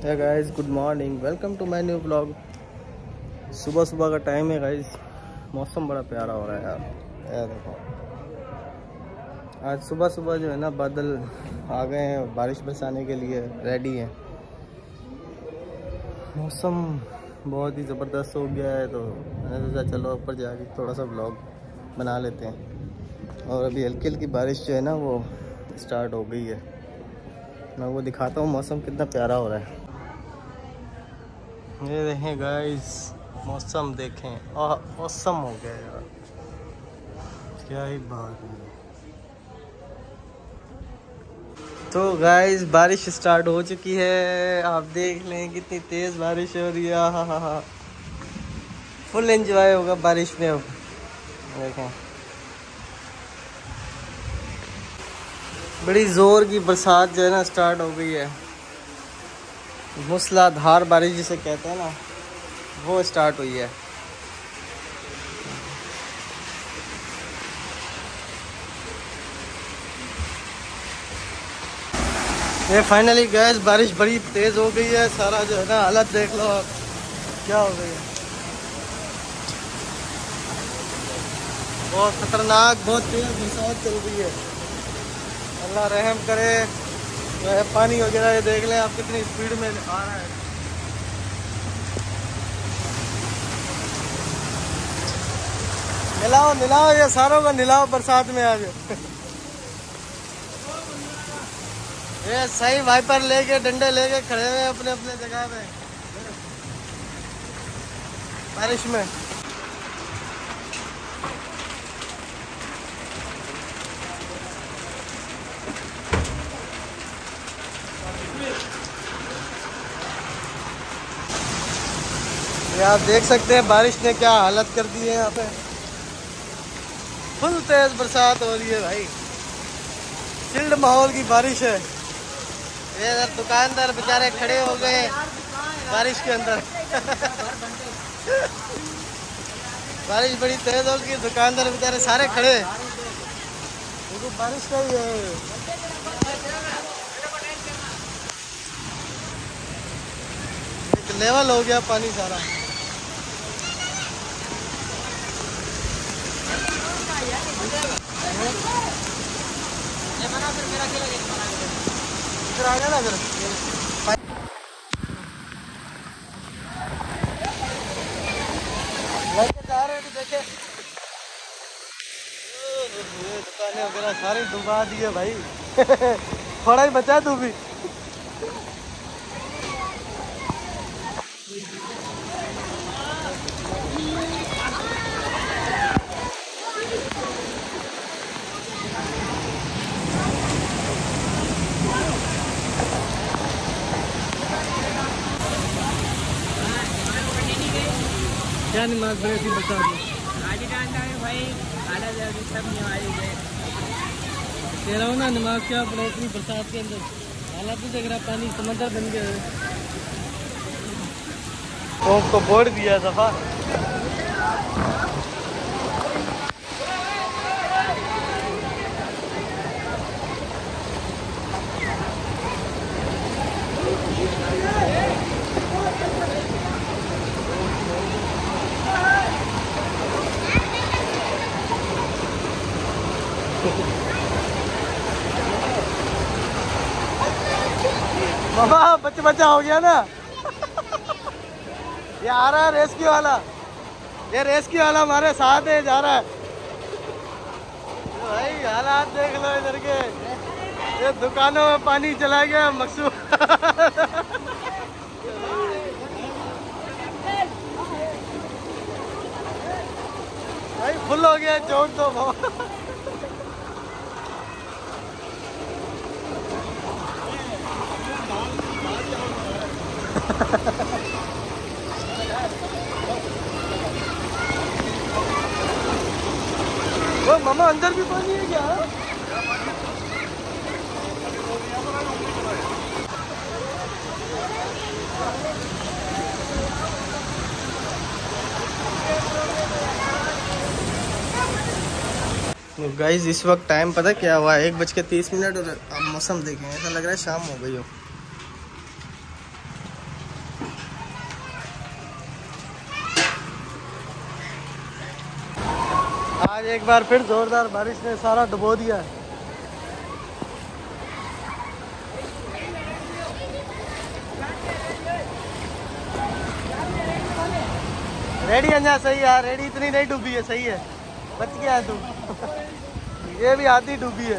है guys good morning welcome to my new blog सुबह सुबह का टाइम है गाइस मौसम बड़ा प्यारा हो रहा है यार। यार देखो। आज सुबह सुबह जो है ना, बादल आ गए हैं बारिश बरसाने के लिए रेडी है। मौसम बहुत ही ज़बरदस्त हो गया है तो मैंने सोचा चलो ऊपर जाके थोड़ा सा ब्लॉग बना लेते हैं। और अभी हल्की हल्की बारिश जो है ना, वो स्टार्ट हो गई है। मैं वो दिखाता हूँ मौसम कितना प्यारा हो रहा है। ये देखें गाइस मौसम देखें। मौसम हो गया यार। क्या ही बात है। तो गाइस बारिश स्टार्ट हो चुकी है। आप देख लें कितनी तेज़ बारिश हो रही है। हाँ हाँ हाँ फुल एंजॉय होगा बारिश में अब। देखें। बड़ी ज़ोर की बरसात जो है ना स्टार्ट हो गई है। मूसलाधार बारिश जिसे कहते हैं ना, वो स्टार्ट हुई है। ये फाइनली गैस बारिश बड़ी तेज़ हो गई है, सारा जो है ना, हालत देख लो आप, क्या हो गई है बहुत खतरनाक, बहुत तेज़ बरसात चल रही है। अल्लाह रहम करे। पानी वगैरह, ये देख लें आप कितनी स्पीड में आ रहा है। निलाओ निलाओ ये सारों का, निलाओ बरसात में आज ये सही वाइपर लेके, डंडे लेके खड़े हुए अपने अपने जगह पे। बारिश में। ये आप देख सकते हैं, बारिश ने क्या हालत कर दी है यहाँ पे। फुल तेज बरसात हो रही है भाई। चिल्ड माहौल की बारिश है। ये इधर दुकानदार बेचारे खड़े हो गए बारिश के अंदर। बारिश बड़ी तेज हो गई, दुकानदार बेचारे सारे खड़े। क्योंकि बारिश का ही है। लेवल हो गया पानी सारा। इधर आ ना दुकानें वगैरह सारी डुबा दी है भाई थोड़ा ही बचा तू भी। क्या नमाज़ पढ़े थी बता दो। आज जानता है भाई जल्दी सब नमाजी कह रहा हूँ ना नमाज़ क्या पढ़े इतनी बरसात के अंदर? हालात देख रहा पानी समंदर बन गया है। को बोर्ड दिया सफ़ा। मामा बच्चा बच्चा हो गया ना? ये आ रहा है रेस्क्यू वाला। ये रेस्क्यू वाला हमारे साथ है, जा रहा है। भाई, हालात देख लो इधर के। ये दुकानों में पानी चला गया मकसूद भाई, फुल हो गया चोट तो मामा अंदर भी पानी है क्या? गाइस इस वक्त टाइम पता क्या हुआ? है एक बज के तीस मिनट और अब मौसम देखें, ऐसा लग रहा है शाम हो गई हो। आज एक बार फिर जोरदार बारिश ने सारा डुबो दिया है। रेडी अंजा सही है रेडी इतनी नहीं डूबी है, सही है। बच गया है तू। ये भी आधी डूबी है।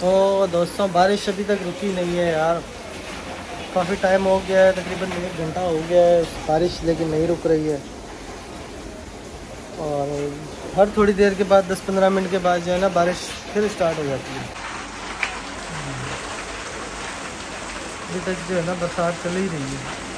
तो दोस्तों, बारिश अभी तक रुकी नहीं है यार। काफ़ी टाइम हो गया है, तकरीबन एक घंटा हो गया है, बारिश लेकिन नहीं रुक रही है। और हर थोड़ी देर के बाद 10-15 मिनट के बाद जो है ना, बारिश फिर स्टार्ट हो जाती है। अभी तक जो है ना, बरसात चल ही रही है।